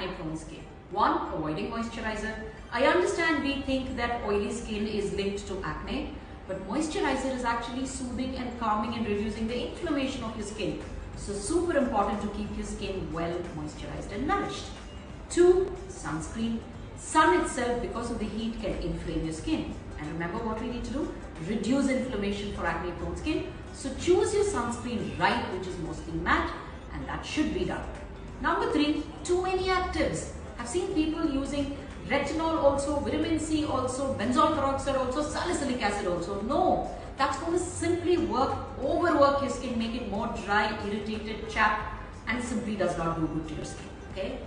acne prone skin? One, avoiding moisturizer. I understand we think that oily skin is linked to acne, but moisturizer is actually soothing and calming and reducing the inflammation of your skin. So super important to keep your skin well moisturized and nourished. Two, sunscreen. Sun itself because of the heat can inflame your skin. And remember what we need to do? Reduce inflammation for acne prone skin. So choose your sunscreen right which is mostly matte and that should be done. Number three, too many actives. I've seen people using retinol also, vitamin C also, benzoyl peroxide also, salicylic acid also. No, that's going to simply work, overwork your skin, make it more dry, irritated, chapped and simply does not do good to your skin. Okay.